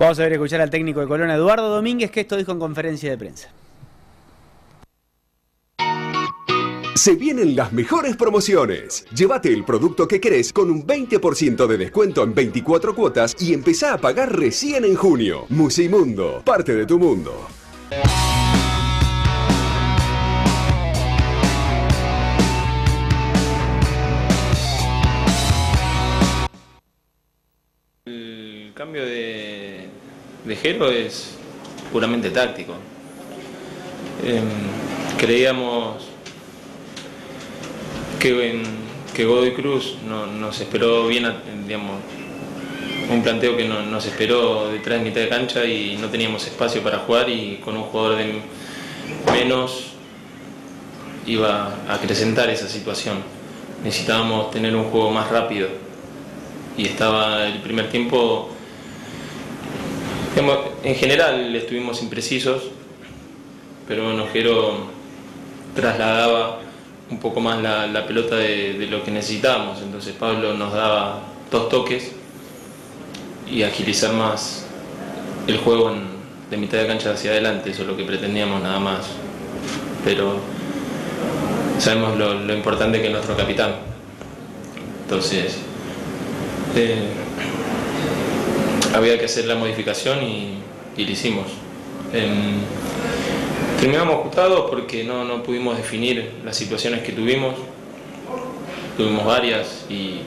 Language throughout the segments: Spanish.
Vamos a ver escuchar al técnico de Colón, Eduardo Domínguez, que esto dijo en conferencia de prensa. Se vienen las mejores promociones. Llévate el producto que querés con un 20% de descuento en 24 cuotas y empezá a pagar recién en junio. Musimundo, parte de tu mundo. El cambio de, de Jero es puramente táctico. Em, creíamos que, que Godoy Cruz no, nos esperó bien, digamos, un planteo que no, nos esperó detrás de mitad de cancha y no teníamos espacio para jugar y con un jugador de menos iba a acrecentar esa situación. Necesitábamos tener un juego más rápido y estaba el primer tiempo, en general estuvimos imprecisos, pero Nojero trasladaba un poco más la, pelota de, lo que necesitábamos. Entonces Pablo nos daba dos toques y agilizar más el juego de mitad de cancha hacia adelante, eso es lo que pretendíamos nada más. Pero sabemos lo, importante que es nuestro capitán. Entonces, eh, había que hacer la modificación y, y lo hicimos. Terminamos ajustados porque no, no pudimos definir las situaciones que tuvimos. Tuvimos varias y,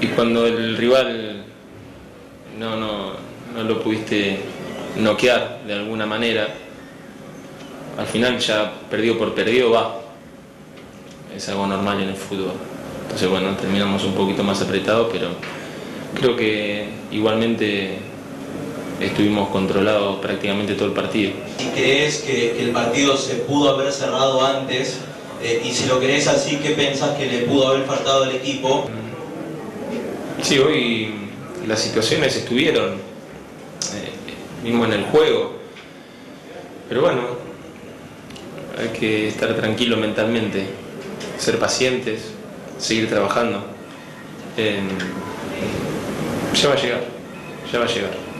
y cuando el rival no, no, no lo pudiste noquear de alguna manera, al final ya perdido por perdido va. Es algo normal en el fútbol. Entonces bueno, terminamos un poquito más apretados, pero creo que igualmente estuvimos controlados prácticamente todo el partido. ¿Y crees que, el partido se pudo haber cerrado antes? Eh, y si lo crees así, ¿qué pensás que le pudo haber faltado al equipo? Sí, hoy las situaciones estuvieron, eh, mismo en el juego. Pero bueno, hay que estar tranquilo mentalmente, ser pacientes, seguir trabajando. Ya va a llegar, ya va a llegar.